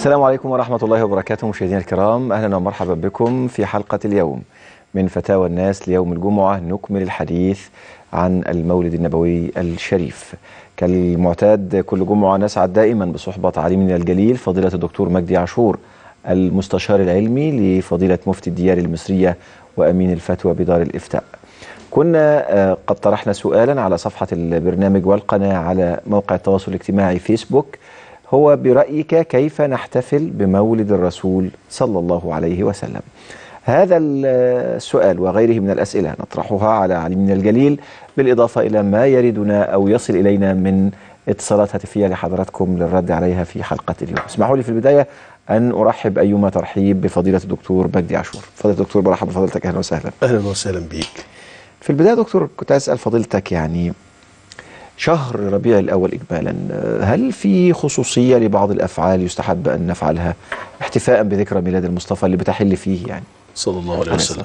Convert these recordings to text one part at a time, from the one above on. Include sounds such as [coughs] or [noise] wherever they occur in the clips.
السلام عليكم ورحمة الله وبركاته مشاهدينا الكرام. أهلا ومرحبا بكم في حلقة اليوم من فتاوى الناس ليوم الجمعة. نكمل الحديث عن المولد النبوي الشريف. كالمعتاد كل جمعة نسعد دائما بصحبة عالمنا الجليل فضيلة الدكتور مجدي عاشور المستشار العلمي لفضيلة مفتي الديار المصرية وأمين الفتوى بدار الإفتاء. كنا آه، قد طرحنا سؤالا على صفحة البرنامج والقناة على موقع التواصل الاجتماعي فيسبوك. هو برأيك كيف نحتفل بمولد الرسول صلى الله عليه وسلم؟ هذا السؤال وغيره من الأسئلة نطرحها على علمنا الجليل بالإضافة إلى ما يردنا أو يصل إلينا من اتصالات هاتفية لحضراتكم للرد عليها في حلقة اليوم. اسمحوا لي في البداية أن أرحب أيما ترحيب بفضيلة الدكتور مجدي عاشور. فضيلة الدكتور برحب بفضيلتك أهلا وسهلا. أهلا وسهلا بيك. في البداية دكتور كنت أسأل فضيلتك يعني شهر ربيع الأول إجمالا هل في خصوصية لبعض الأفعال يستحب أن نفعلها احتفاء بذكرى ميلاد المصطفى اللي بتحل فيه يعني؟ صلى الله عليه وسلم.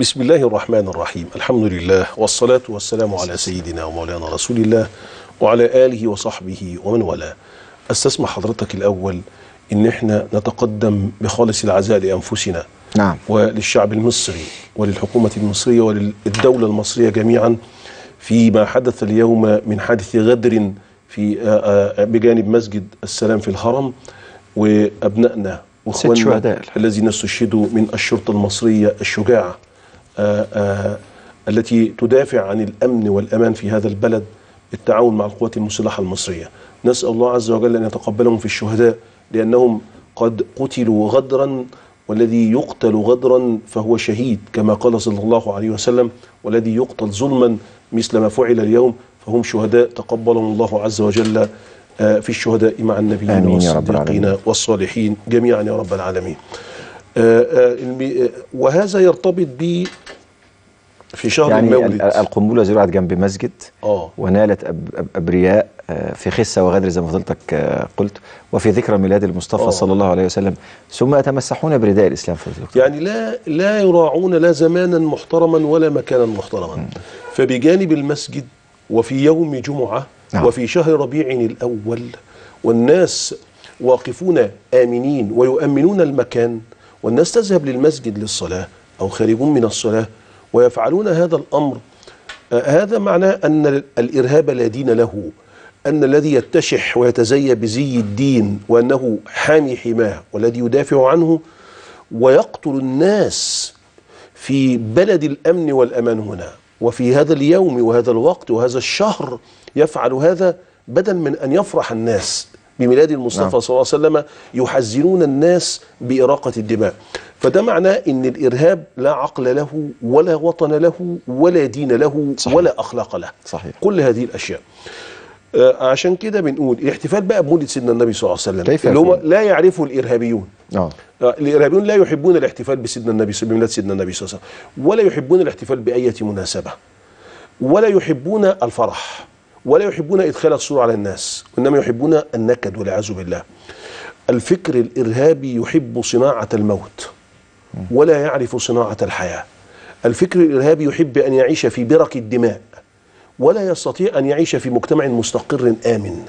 بسم الله الرحمن الرحيم. الحمد لله والصلاة والسلام على سيدنا ومولانا رسول الله وعلى آله وصحبه ومن والاه. أستسمح حضرتك الأول إن إحنا نتقدم بخالص العزاء لأنفسنا نعم. وللشعب المصري وللحكومة المصرية وللدولة المصرية جميعا فيما حدث اليوم من حادث غدر في آه، آه، بجانب مسجد السلام في الهرم وأبنائنا وإخواننا. الذين استشهدوا من الشرطة المصرية الشجاعة آه، التي تدافع عن الأمن والأمان في هذا البلد بالتعاون مع القوات المسلحة المصرية نسأل الله عز وجل أن يتقبلهم في الشهداء لأنهم قد قتلوا غدرا والذي يقتل غدرا فهو شهيد كما قال صلى الله عليه وسلم والذي يقتل ظلما مثل ما فعل اليوم فهم شهداء تقبلهم الله عز وجل آه، في الشهداء مع النبيين والصديقين. والصالحين جميعا يا رب العالمين. آه، آه، وهذا يرتبط ب في شهر يعني المولد. ال- القنبلة زرعت جنب مسجد آه. ونالت أب آه، في خسة وغدر زي ما فضلتك آه، قلت وفي ذكرى ميلاد المصطفى آه. صلى الله عليه وسلم ثم يتمسحون برداء الإسلام فضيلة الدكتور. يعني لا لا يراعون لا زمانا محترما ولا مكانا محترما فبجانب المسجد وفي يوم جمعة نعم. وفي شهر ربيع الأول والناس واقفون آمنين ويؤمنون المكان والناس تذهب للمسجد للصلاة أو خارجون من الصلاة ويفعلون هذا الأمر آه، هذا معناه أن الإرهاب لا دين له أن الذي يتشح ويتزيى بزي الدين وأنه حامي حماه والذي يدافع عنه ويقتل الناس في بلد الأمن والأمان هنا وفي هذا اليوم وهذا الوقت وهذا الشهر يفعل هذا بدل من أن يفرح الناس بميلاد المصطفى نعم. صلى الله عليه وسلم يحزنون الناس بإراقة الدماء فده معناه إن الإرهاب لا عقل له ولا وطن له ولا دين له صحيح. ولا أخلاق له صحيح. كل هذه الأشياء آه، عشان كده بنقول الاحتفال بقى بمولد سيدنا النبي صلى الله عليه وسلم كيف اللي هم؟ لا يعرفه الإرهابيون آه. آه، الإرهابيون لا يحبون الاحتفال بسيدنا النبي بميلاد سيدنا النبي صلى الله عليه وسلم ولا يحبون الاحتفال باية مناسبة ولا يحبون الفرح ولا يحبون إدخال السرور على الناس وإنما يحبون النكد والعياذ بالله الفكر الإرهابي يحب صناعة الموت ولا يعرف صناعة الحياة الفكر الإرهابي يحب أن يعيش في برك الدماء ولا يستطيع أن يعيش في مجتمع مستقر آمن.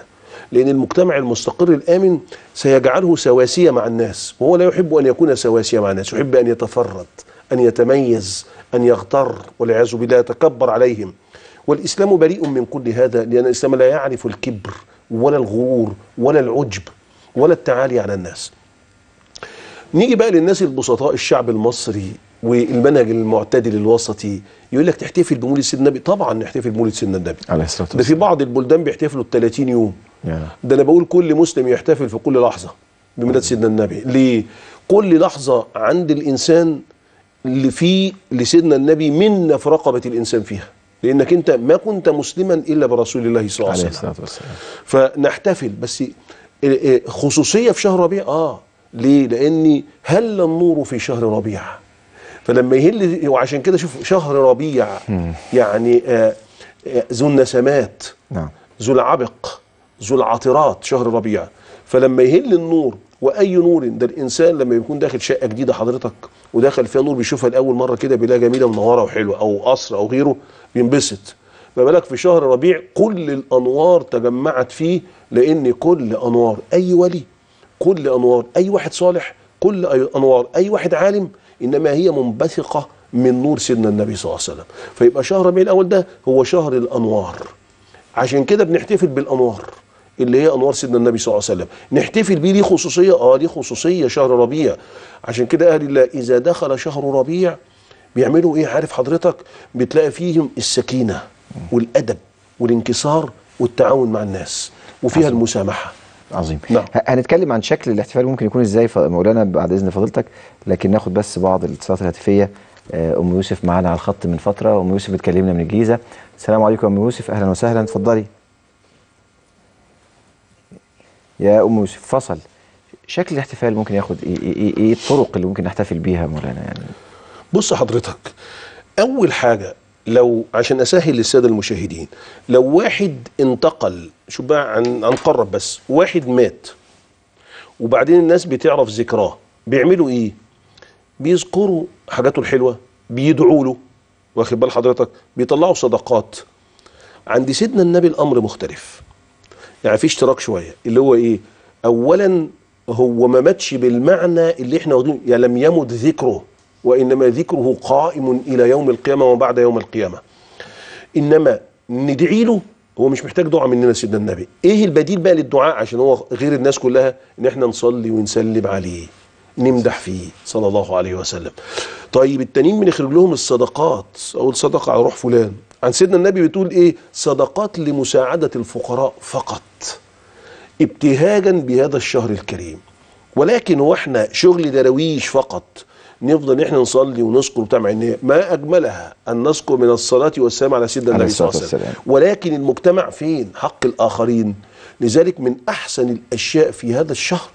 لأن المجتمع المستقر الآمن سيجعله سواسية مع الناس وهو لا يحب أن يكون سواسية مع الناس يحب أن يتفرد أن يتميز أن يغتر والعياذ بالله يتكبر عليهم. والإسلام بريء من كل هذا لأن الإسلام لا يعرف الكبر ولا الغرور ولا العجب ولا التعالي على الناس. نيجي بقى للناس البسطاء الشعب المصري. والمنهج المعتدل الوسطي يقول لك تحتفل بمولد سيدنا النبي. طبعا نحتفل بمولد سيدنا النبي. عليه الصلاة ده في والسلام. بعض البلدان بيحتفلوا ال 30 يوم. يا. ده أنا بقول كل مسلم يحتفل في كل لحظة بميلاد سيدنا النبي. ليه؟ كل لحظة عند الإنسان اللي فيه لسيدنا النبي منه في رقبة الإنسان فيها. لأنك أنت ما كنت مسلما إلا برسول الله صلى الله عليه وسلم. والسلام. فنحتفل. بس إيه- إيه خصوصية في شهر ربيع؟ آه. ليه؟ لأني هل النور في شهر ربيع؟ فلما يهل وعشان كده شوف شهر ربيع يعني آه آه ذو النسمات نعم. ذو العبق ذو العطرات شهر ربيع. فلما يهل النور وأي نور ده الإنسان لما يكون داخل شقة جديدة حضرتك وداخل فيها نور بيشوفها لأول مرة كده بيلاقيها جميلة منوره وحلوة أو قصر أو غيره بينبسط. ما بالك في شهر ربيع كل الأنوار تجمعت فيه لأن كل أنوار أي ولي كل أنوار أي واحد صالح كل أنوار أي واحد عالم إنما هي منبثقة من نور سيدنا النبي صلى الله عليه وسلم. فيبقى شهر ربيع الأول ده هو شهر الأنوار. عشان كده بنحتفل بالأنوار اللي هي أنوار سيدنا النبي صلى الله عليه وسلم. نحتفل بيه ليه خصوصية؟ آه ليه خصوصية شهر ربيع. عشان كده أهل الله إذا دخل شهر ربيع بيعملوا إيه؟ عارف حضرتك؟ بتلاقي فيهم السكينة والأدب والانكسار والتعاون مع الناس وفيها المسامحة. عظيم. نعم. هنتكلم عن شكل الاحتفال ممكن يكون إزاي مولانا بعد إذن فضيلتك لكن ناخد بس بعض الإتصالات الهاتفية. آه، أم يوسف معانا على الخط من فترة. أم يوسف بتكلمنا من الجيزة. السلام عليكم أم يوسف. أهلا وسهلا. اتفضلي. يا أم يوسف فصل. شكل الاحتفال ممكن ياخد إيه إيه إيه, إيه الطرق اللي ممكن نحتفل بيها مولانا يعني؟ بص حضرتك أول حاجة لو عشان أسهل للسادة المشاهدين لو واحد انتقل شوف بقى عن هنقرب بس واحد مات وبعدين الناس بتعرف ذكراه بيعملوا إيه؟ بيذكروا حاجاته الحلوة بيدعوا له واخد بال حضرتك؟ بيطلعوا صدقات. عند سيدنا النبي الأمر مختلف. يعني في اشتراك شوية اللي هو إيه؟ اولا هو ما ماتش بالمعنى اللي إحنا واخدينه يعني لم يمت ذكره. وإنما ذكره قائم إلى يوم القيامة وبعد يوم القيامة. إنما ندعي له هو مش محتاج دعاء مننا سيدنا النبي. إيه البديل بقى للدعاء؟ عشان هو غير الناس كلها إن إحنا نصلي ونسلم عليه نمدح فيه صلى الله عليه وسلم. طيب التانيين بنخرج لهم الصدقات أقول صدقة على روح فلان. عن سيدنا النبي بتقول إيه؟ صدقات لمساعدة الفقراء فقط ابتهاجا بهذا الشهر الكريم. ولكن هو إحنا شغل درويش فقط. نفضل إحنا نصلي ونذكر وبتاع مع إن ما أجملها أن نذكر من الصلاة والسلام على سيدنا النبي صلى الله عليه وسلم. ولكن المجتمع فين؟ حق الآخرين. لذلك من أحسن الأشياء في هذا الشهر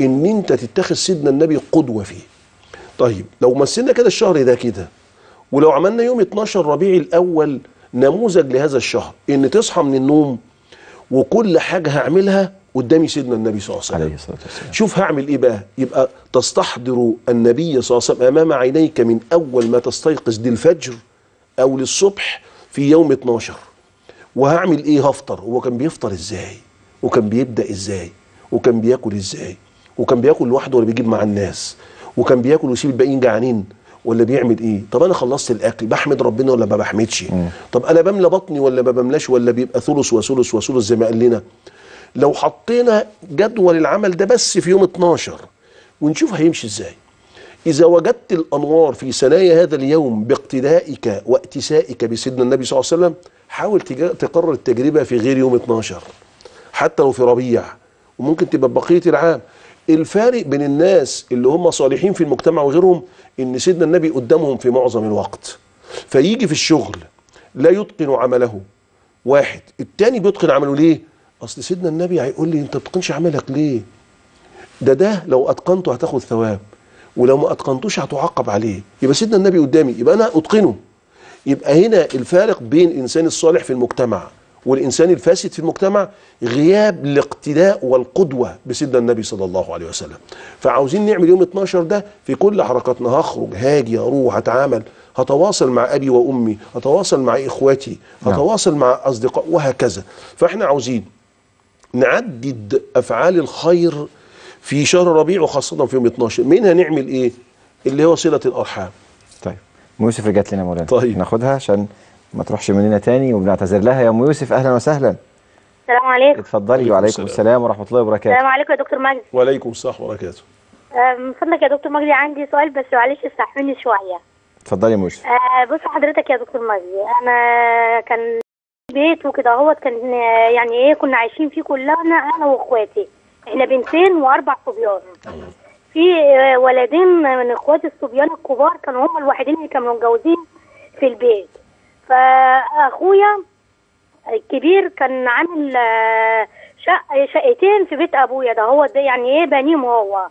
إن أنت تتخذ سيدنا النبي قدوة فيه. طيب لو مثلنا كده الشهر ده كده ولو عملنا يوم 12 ربيع الأول نموذج لهذا الشهر إن تصحى من النوم وكل حاجة هعملها قدامي سيدنا النبي صلى الله عليه وسلم. عليه الصلاة والسلام. شوف هعمل إيه بقى؟ يبقى تستحضر النبي صلى الله عليه وسلم أمام عينيك من أول ما تستيقظ للفجر أو للصبح في يوم 12 وهعمل إيه؟ هفطر. هو كان بيفطر إزاي؟ وكان بيبدأ إزاي؟ وكان بياكل إزاي؟ وكان بياكل لوحده ولا بيجيب مع الناس؟ وكان بياكل ويسيب الباقيين جعانين ولا بيعمل إيه؟ طب أنا خلصت الأكل بحمد ربنا ولا ما بحمدش؟ طب أنا بملى بطني ولا ما بملاش ولا بيبقى ثلث وثلث وثلث زي ما قال لنا؟ لو حطينا جدول العمل ده بس في يوم 12 ونشوف هيمشي إزاي. إذا وجدت الأنوار في ثنايا هذا اليوم باقتدائك واتسائك بسيدنا النبي صلى الله عليه وسلم حاول تكرر التجربة في غير يوم 12 حتى لو في ربيع وممكن تبقى بقية العام. الفارق بين الناس اللي هم صالحين في المجتمع وغيرهم إن سيدنا النبي قدامهم في معظم الوقت. فيجي في الشغل لا يتقن عمله. واحد. التاني بيتقن عمله ليه؟ أصل سيدنا النبي هيقول لي أنت بتتقنش عملك ليه؟ ده ده لو أتقنته هتاخد ثواب ولو ما أتقنتوش هتعاقب عليه. يبقى سيدنا النبي قدامي يبقى أنا أتقنه. يبقى هنا الفارق بين الإنسان الصالح في المجتمع والإنسان الفاسد في المجتمع غياب الاقتداء والقدوة بسيدنا النبي صلى الله عليه وسلم. فعاوزين نعمل يوم 12 ده في كل حركاتنا هخرج هاجي أروح هتعامل هتواصل مع أبي وأمي هتواصل مع إخواتي نعم. هتواصل مع أصدقاء وهكذا. فإحنا عاوزين نعدد أفعال الخير في شهر ربيع وخاصة في يوم 12 منها نعمل إيه؟ اللي هو صلة الأرحام. طيب أم يوسف رجعت لنا يا مولانا. طيب. ناخدها عشان ما تروحش مننا تاني وبنعتذر لها. يا أم يوسف أهلا وسهلا. السلام عليكم. اتفضلي عليكم وعليكم السلام. السلام ورحمة الله وبركاته. السلام عليكم يا دكتور مجدي. وعليكم السلام وبركاته. من فضلك يا دكتور مجدي. عندي سؤال بس معلش استحملني شوية. اتفضلي يا أم يوسف. آه، بص حضرتك يا دكتور مجدي أنا كان بيت وكده. اهوت كان يعني إيه كنا عايشين فيه كلنا أنا وإخواتي. إحنا بنتين وأربع صبيان. في آه، ولدين من إخواتي الصبيان الكبار كانوا هم الوحيدين اللي كانوا متجوزين في البيت. فأخويا الكبير كان عامل آه، شق شقتين في بيت أبويا ده. هو ده يعني إيه بنيم هو.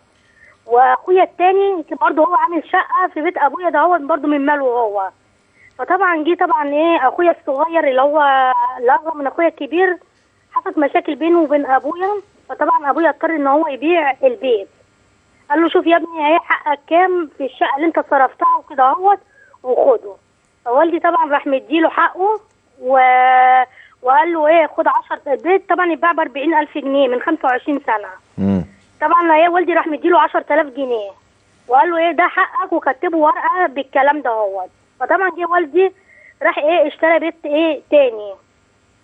وأخويا التاني برضه هو عامل شقة في بيت أبويا ده. هو برضه من ماله هو. فطبعا جه طبعا إيه أخويا الصغير اللي هو الاصغر من أخويا الكبير حصلت مشاكل بينه وبين أبويا فطبعا أبويا اضطر إن هو يبيع البيت. قال له شوف يا ابني إيه حقك كام في الشقة اللي أنت صرفتها وكده أهوت وخده. فوالدي طبعا راح مديله حقه و... وقال له إيه خد 10 البيت طبعا يتباع ب 40000 جنيه من 25 سنة. امم طبعا هي والدي راح مديله 10000 جنيه. وقال له إيه ده حقك وكتبوا ورقة بالكلام ده هو فطبعا جه والدي راح إيه اشترى بيت إيه تاني.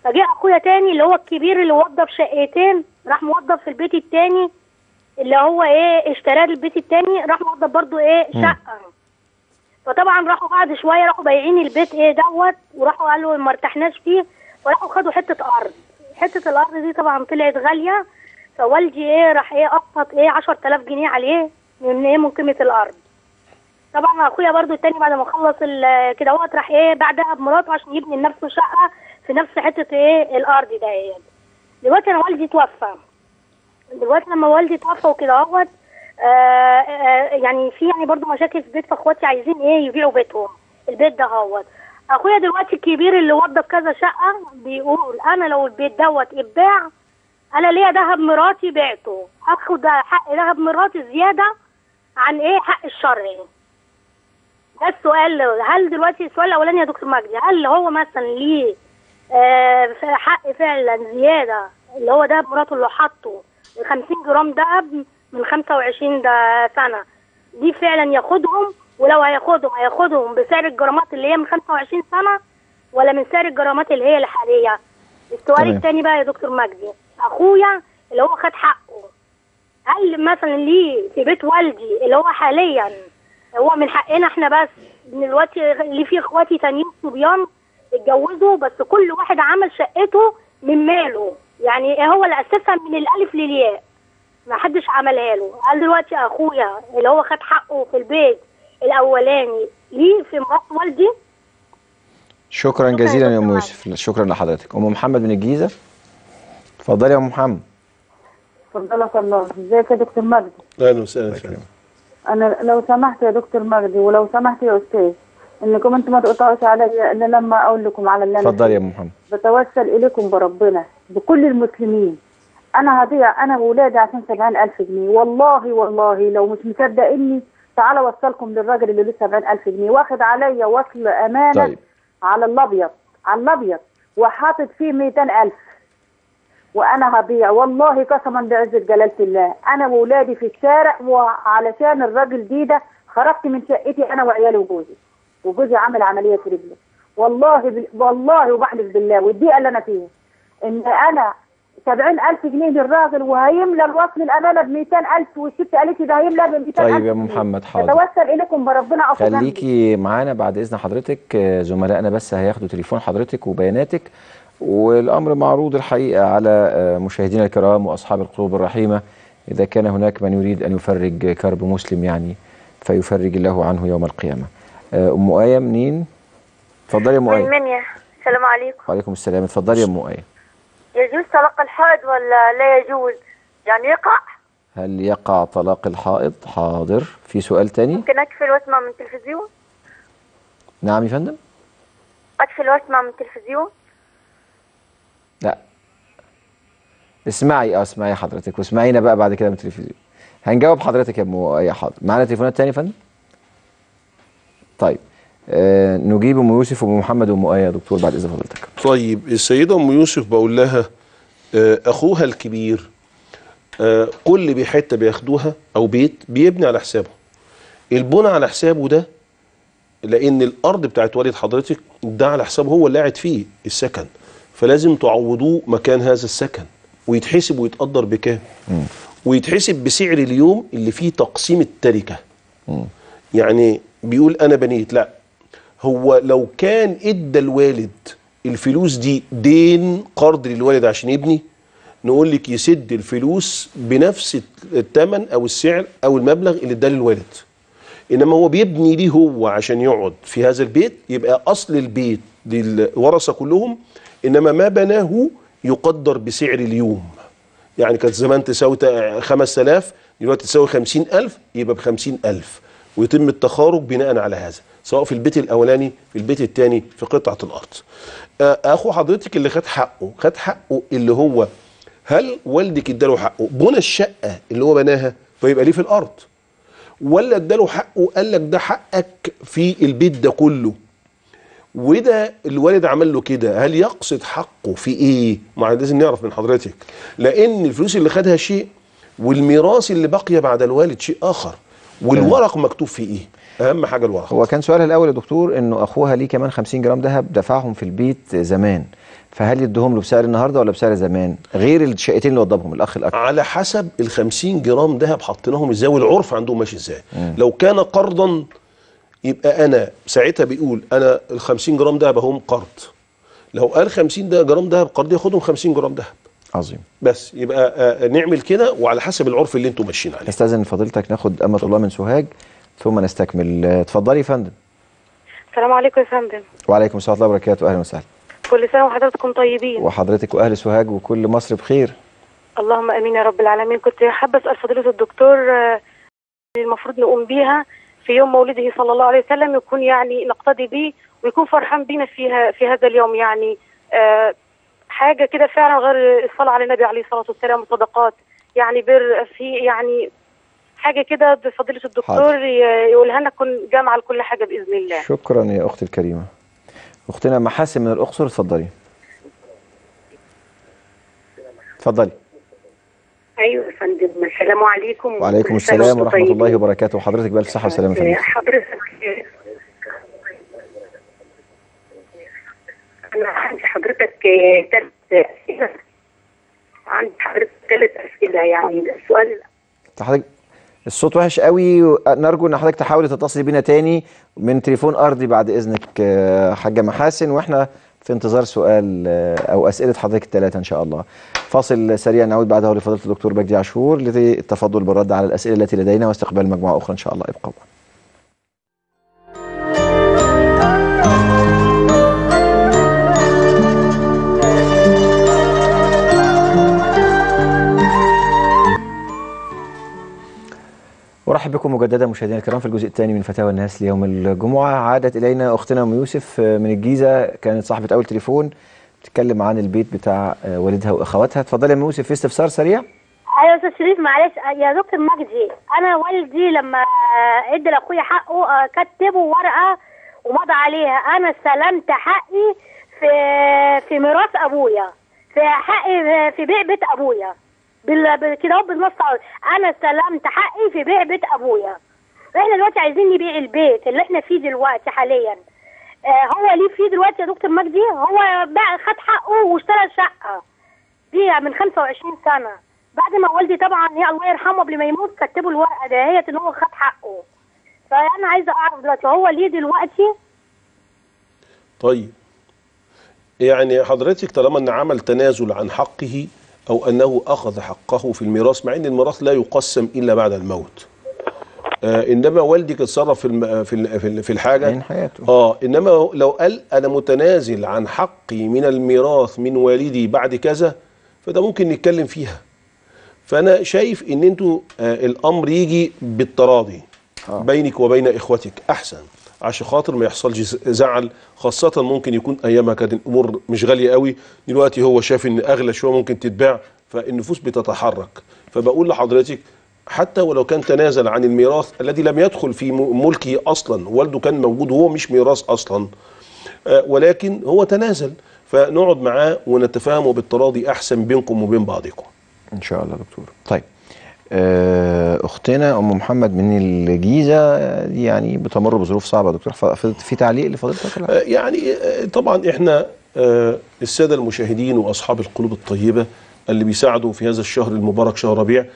فجه أخويا تاني اللي هو الكبير اللي وضب شقتين راح موضب في البيت التاني اللي هو إيه اشترى البيت التاني راح موضب برضو إيه شقة. فطبعا راحوا بعد شوية راحوا بايعين البيت إيه دوت وراحوا قالوا ما ارتحناش فيه وراحوا خدوا حتة أرض. حتة الأرض دي طبعا طلعت غالية فوالدي إيه راح إيه قسط إيه 10000 جنيه عليه من إيه من قيمة الأرض. طبعا أخويا برضو التاني بعد ما خلص كده هو راح إيه بعدها بمراته عشان يبني لنفسه شقة في نفس حتة إيه الأرض ده إيه دلوقتي أنا والدي توفى. دلوقتي لما والدي توفى وكده أهوت آه، آه، يعني في يعني برضو مشاكل في البيت فأخواتي عايزين إيه يبيعوا بيتهم. البيت ده أهوت. أخويا دلوقتي الكبير اللي وضب كذا شقة بيقول أنا لو البيت دوت اتباع أنا ليا دهب مراتي بعته. هاخد حق دهب مراتي زيادة عن إيه حق الشرعي ده السؤال هل دلوقتي السؤال الأولاني يا دكتور مجدي هل هو مثلا ليه آه حق فعلا زيادة اللي هو دهب مراته اللي حاطه 50 جرام دهب من 25 ده سنة دي فعلا ياخدهم ولو هياخدهم هياخدهم بسعر الجرامات اللي هي من 25 سنة ولا من سعر الجرامات اللي هي الحالية السؤال. الثاني بقى يا دكتور مجدي أخويا اللي هو خد حقه هل مثلا ليه في بيت والدي اللي هو حاليا هو من حقنا إحنا بس. من دلوقتي اللي في اخواتي تانيين صبيان اتجوزوا بس كل واحد عمل شقته من ماله. يعني هو اللي اسسها من الألف للياء. ما حدش عملها له. قال دلوقتي أخويا اللي هو خد حقه في البيت الأولاني ليه في مرات والدي؟ شكرا جزيلا يا يا أم يوسف. شكرا لحضرتك. أم محمد من الجيزة؟ اتفضلي يا أم محمد. فضلك الله إزيك يا دكتور مجدي؟ أهلا وسهلا فندم. أنا لو سمحت يا دكتور مجدي ولو سمحت يا أستاذ إنكم أنتم ما تقطعوش عليا الا لما أقول لكم على اللي أنا اتفضلي يا محمد. بتوسل إليكم بربنا بكل المسلمين. أنا هضيع أنا واولادي عشان 70000 جنيه. والله والله لو مش مصدقيني تعالى أوصلكم للراجل اللي له 70000 جنيه. واخد عليا وصل أمانة طيب. على الأبيض على الأبيض وحاطط فيه 200000 وأنا هضيع والله قسما بعزه جلاله الله. أنا واولادي في الشارع وعلشان الراجل دي ده خرجت من شقتي أنا وعيالي وجوزي. وجوزي عامل عملية في رجله. والله بال... والله وبحلف بالله. والدقيقة اللي أنا فيها. إن أنا 70000 جنيه للراجل وهيملى الوصل الأمانة ب 200000 والست قالت لي ده هيملى ب 200000 طيب يا ام محمد حاضر. أتوسل إليكم بربنا جنبي. خليكي معانا بعد إذن حضرتك آه، زملائنا بس هياخدوا تليفون حضرتك وبياناتك. والأمر معروض الحقيقة على آه، مشاهدينا الكرام وأصحاب القلوب الرحيمة. إذا كان هناك من يريد أن يفرج كرب مسلم يعني فيفرج الله عنه يوم القيامة. آه، أم إيه منين اتفضلي يا أم من إيه منيا السلام عليكم. وعليكم السلام. اتفضلي يا أم إيه يجوز طلاق الحائض ولا لا يجوز؟ يعني يقع. هل يقع طلاق الحائض؟ حاضر. في سؤال تاني؟ ممكن اقفل واسمع من التلفزيون؟ نعم يا فندم. اقفل واسمع من التلفزيون؟ لا. اسمعي آه اسمعي حضرتك واسمعينا بقى بعد كده من التلفزيون. هنجاوب حضرتك يا ام إيه حاضر. معانا تليفونات تاني يا فندم؟ طيب. آه نجيب أم يوسف وأم محمد وأم إيه يا دكتور بعد إذن فضلتك طيب السيدة أم يوسف بقول لها آه، أخوها الكبير آه، كل بي- حتة بياخدوها أو بيت بيبني على حسابه. البنى على حسابه ده لأن الأرض بتاعت والد حضرتك ده على حسابه هو اللي قاعد فيه السكن. فلازم تعوضوه مكان هذا السكن ويتحسب ويتقدر بكام؟ ويتحسب بسعر اليوم اللي فيه تقسيم التركة. يعني بيقول أنا بنيت لا. هو لو كان إدى الوالد الفلوس دي دين قرض للوالد عشان يبني نقول لك يسد الفلوس بنفس الثمن أو السعر أو المبلغ اللي اداه للوالد. إنما هو بيبني ليه هو عشان يقعد في هذا البيت يبقى أصل البيت للورثة كلهم إنما ما بناه يقدر بسعر اليوم. يعني كانت زمان تساوي تا- 5000 دلوقتي تساوي 50000 يبقى ب 50000 ويتم التخارج بناء على هذا سواء في البيت الأولاني في البيت الثاني في قطعة الأرض. آه، أخو حضرتك اللي خد حقه خد حقه اللي هو هل والدك اداله حقه؟ بنى الشقة اللي هو بناها فيبقى ليه في الأرض. ولا اداله حقه قال لك ده حقك في البيت ده كله. وده الوالد عمل له كده. هل يقصد حقه في إيه؟ ما لازم نعرف من حضرتك. لأن الفلوس اللي خدها شيء والميراث اللي بقي بعد الوالد شيء آخر. والورق مكتوب فيه إيه؟ أهم حاجة الورق. هو كان سؤالها الأول يا دكتور إنه أخوها ليه كمان 50 جرام ذهب دفعهم في البيت زمان. فهل يديهم له بسعر النهارده ولا بسعر زمان؟ غير الشقتين اللي وضبهم الأخ الأكبر. على حسب ال 50 جرام دهب حطيناهم إزاي والعرف عندهم ماشي إزاي. لو كان قرضا يبقى أنا ساعتها بيقول أنا ال 50 جرام دهب اهم قرض. لو قال 50 ده جرام دهب قرض ياخدهم 50 جرام دهب. عظيم. بس يبقى آه، نعمل كده وعلى حسب العرف اللي أنتم ماشيين عليه. نستأذن فضيلتك ناخد امه الله من سوهاج ثم نستكمل. آه، اتفضلي يا فندم. السلام عليكم يا فندم. وعليكم السلام ورحمة الله وبركاته. أهلا وسهلا. كل سنة وحضراتكم طيبين. وحضرتك وأهل سوهاج وكل مصر بخير. اللهم آمين يا رب العالمين. كنت حابة أسأل فضيلة الدكتور آه، المفروض نقوم بيها. في يوم مولده صلى الله عليه وسلم يكون يعني نقتدي به ويكون فرحان بينا فيها في هذا اليوم يعني. آه، حاجة كده فعلا غير الصلاة على النبي عليه الصلاة والسلام والصدقات. يعني بر في يعني حاجة كده فضيلة الدكتور يقولها لنا تكون جامعة لكل حاجة بإذن الله. شكرا يا أختي الكريمة. أختنا محاسن من الأقصر اتفضلي اتفضلي أيوه يا فندم. السلام عليكم. وعليكم السلام ورحمة الله طيبين. وبركاته. وحضرتك بألف صحة وسلامة يا فندم. حضرتك أنا عندي حضرتك ثلاث أسئلة. عندي حضرتك ثلاث أسئلة يعني. السؤال حضرتك الصوت وحش قوي. نرجو إن حضرتك تحاولي تتصلي بينا تاني من تليفون أرضي بعد إذنك آه، حاجة محاسن. وإحنا في انتظار سؤال آه، أو أسئلة حضرتك الثلاثه إن شاء الله. فاصل سريع نعود بعده لفضيلة الدكتور مجدي عاشور للتفضل بالرد على الأسئلة التي لدينا واستقبال مجموعة أخرى إن شاء الله. ابقوا أرحب بكم مجددا مشاهدينا الكرام في الجزء الثاني من فتاوى الناس ليوم الجمعة. عادت إلينا أختنا أم يوسف آه، من الجيزة كانت صاحبة أول تليفون. بتتكلم عن البيت بتاع آه، والدها وأخواتها. اتفضلي يا ام يوسف في استفسار سريع؟ أيوه أستاذ شريف معلش يا دكتور مجدي أنا والدي لما ادى لأخويا حقه آه، كتبه ورقة ومضى عليها. أنا استلمت حقي في في ميراث أبويا في حقي في بيع بيت أبويا. كده بالنص أنا استلمت حقي في بيع بيت أبويا. إحنا دلوقتي عايزين نبيع البيت اللي إحنا فيه دلوقتي حاليا. آه هو ليه فيه دلوقتي يا دكتور مجدي؟ هو باع خد حقه واشترى شقه دي من 25 سنة. بعد ما والدي طبعا هي الله يرحمه قبل ما يموت كتبوا الورقه دهيت إن هو خد حقه. فأنا عايزة أعرف دلوقتي هو ليه دلوقتي؟ طيب. يعني حضرتك طالما إن عمل تنازل عن حقه أو أنه أخذ حقه في الميراث مع إن الميراث لا يقسم إلا بعد الموت. آه إنما والدك اتصرف في الم... في ال- في ال- في الحاجة؟ عين حياته. آه إنما لو قال أنا متنازل عن حقي من الميراث من والدي بعد كذا فده ممكن نتكلم فيها. فأنا شايف إن أنتوا آه الأمر يجي بالتراضي آه. بينك وبين إخوتك. أحسن. عشان خاطر ما يحصلش زعل خاصة ممكن يكون ايامها كانت الأمور مش غالية قوي. دلوقتي هو شاف إن أغلى شوية ممكن تتباع فالنفوس بتتحرك. فبقول لحضرتك حتى ولو كان تنازل عن الميراث الذي لم يدخل في ملكه أصلا والده كان موجود وهو مش ميراث أصلا آه، ولكن هو تنازل. فنقعد معاه ونتفاهموا بالتراضي أحسن بينكم وبين بعضكم. إن شاء الله دكتور. طيب آه، أختنا أم محمد من الجيزة آه، يعني بتمر بظروف صعبة دكتور. في تعليق لفضيلتك يعني طبعا إحنا السادة المشاهدين وأصحاب القلوب الطيبة اللي بيساعدوا في هذا الشهر المبارك شهر ربيع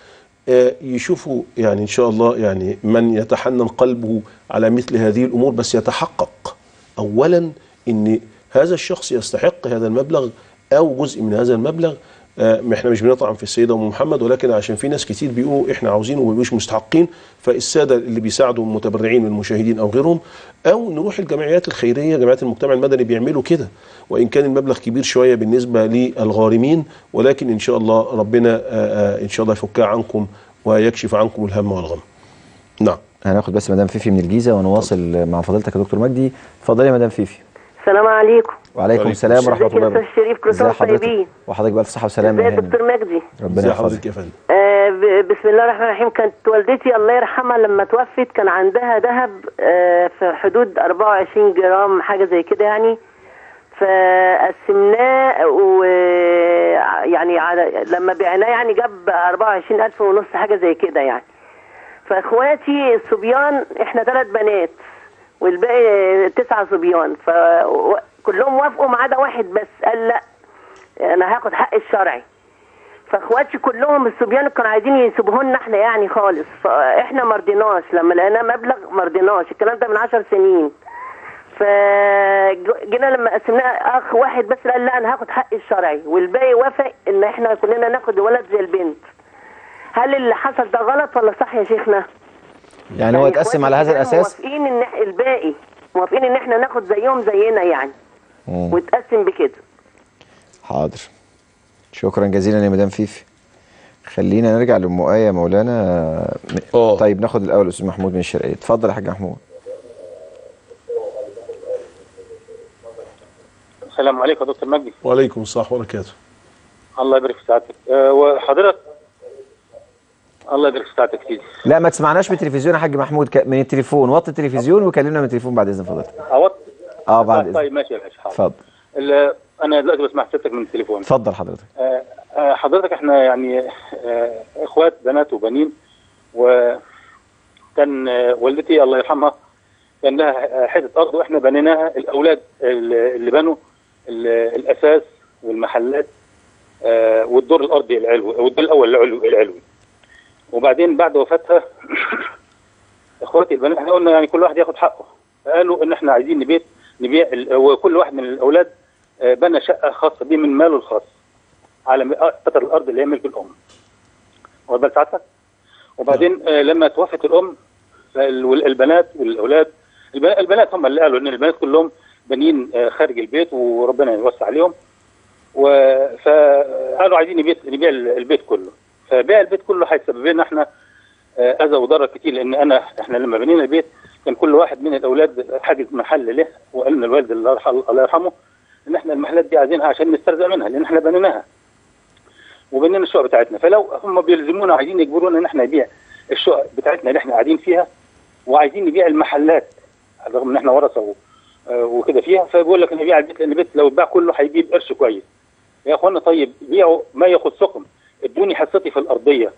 يشوفوا يعني إن شاء الله يعني من يتحنن قلبه على مثل هذه الأمور بس يتحقق اولا إن هذا الشخص يستحق هذا المبلغ أو جزء من هذا المبلغ آه، إحنا مش بنطعن في السيدة أم محمد ولكن عشان في ناس كتير بيقولوا إحنا عاوزين ومش مستحقين فالسادة اللي بيساعدوا المتبرعين من المشاهدين أو غيرهم أو نروح الجمعيات الخيرية جمعيات المجتمع المدني بيعملوا كده وإن كان المبلغ كبير شوية بالنسبة للغارمين ولكن إن شاء الله ربنا آه، آه، إن شاء الله يفكها عنكم ويكشف عنكم الهم والغم. نعم. هناخد بس مدام فيفي من الجيزة ونواصل مع فضيلتك يا دكتور مجدي اتفضلي يا مدام فيفي السلام عليكم وعليكم السلام. ورحمة الله يا أستاذ شريف كل سنه طيبين وحضرتك بالف صحه وسلامه يا هانم. دكتور مجدي؟ ربنا يحفظك يا فندم؟ آه ب- بسم الله الرحمن الرحيم. كانت والدتي الله يرحمها لما توفت كان عندها ذهب آه في حدود 24 جرام حاجة زي كده يعني. فقسمناه و يعني على لما بعناه يعني جاب 24000 ونص حاجة زي كده يعني. فإخواتي الصبيان إحنا ثلاث بنات والباقي تسعة صبيان. فكلهم وافقوا ما عدا واحد بس قال لا أنا هاخد حق الشرعي. فإخواتي كلهم الصبيان كانوا عايزين يسيبوه لنا إحنا يعني خالص. فإحنا ما رضيناش لما لقينا مبلغ ما رضيناش. الكلام ده من عشر سنين. فجينا لما قسمناها أخ واحد بس قال لا أنا هاخد حقي الشرعي. والباقي وافق إن إحنا كلنا ناخد ولد زي البنت هل اللي حصل ده غلط ولا صح يا شيخنا؟ يعني هو اتقسم على هذا الأساس؟ موافقين إن الباقي موافقين إن إحنا ناخد زيهم زينا يعني. مم. وتقسم بكده. حاضر. شكرا جزيلا يا مدام فيفي. خلينا نرجع لام إيه مولانا. آه طيب ناخد الأول أستاذ محمود من الشرقية. اتفضل يا حاج محمود. السلام عليكم يا دكتور مجدي. وعليكم السلام وبركاته. الله يبارك في سعادتك أه وحضرتك؟ الله يبارك في سعادتك سيدي. لا ما تسمعناش من التلفزيون يا حاج محمود ك- من التليفون. وطي التلفزيون وكلمنا من التليفون بعد إذن فضلتك. عوضت آه بعد طيب, اذن طيب ماشي يا باشا حاضر. اتفضل أنا دلوقتي بسمع سيادتك من التليفون. اتفضل حضرتك. آه، آه، حضرتك إحنا يعني آه، إخوات بنات وبنين وكان آه، والدتي الله يرحمها كان لها آه، حتة أرض وإحنا بنيناها الأولاد اللي بنوا ال- الأساس والمحلات آه، والدور الأرضي العلوي والدور الأول العلوي العلوي. وبعدين بعد وفاتها [coughs] إخواتي البنات إحنا قلنا يعني كل واحد ياخد حقه. قالوا إن إحنا عايزين نبيع نبيع وكل واحد من الأولاد آه، بنى شقة خاصة بيه من ماله الخاص على آه، قطر الأرض اللي هي ملك الأم. واخد بال سعادتك؟ وبعدين آه لما توفت الأم البنات والأولاد الب- البنات هم اللي قالوا إن البنات كلهم بنين خارج البيت وربنا يوسع عليهم. و- فقالوا عايزين نبيع نبيع ال- البيت كله. فبيع البيت كله هيسبب لنا إحنا أذى وضرر كتير لأن انا إحنا لما بنينا البيت كان كل واحد من الأولاد حاجز محل له وقال لنا الوالد الله يرحمه إن إحنا المحلات دي عايزينها عشان نسترزق منها لأن إحنا بنيناها. وبنينا الشقق بتاعتنا. فلو هم بيلزمونا عايزين يجبرونا إن إحنا نبيع الشقق بتاعتنا اللي إحنا قاعدين فيها وعايزين نبيع المحلات رغم إن إحنا ورثة آه، وكده فيها فبيقول لك نبيع البيت لأن البيت لو اتباع كله هيجيب قرش كويس. يا إخوانا طيب بيعوا ما يخصكم. ادوني حصتي في الأرضية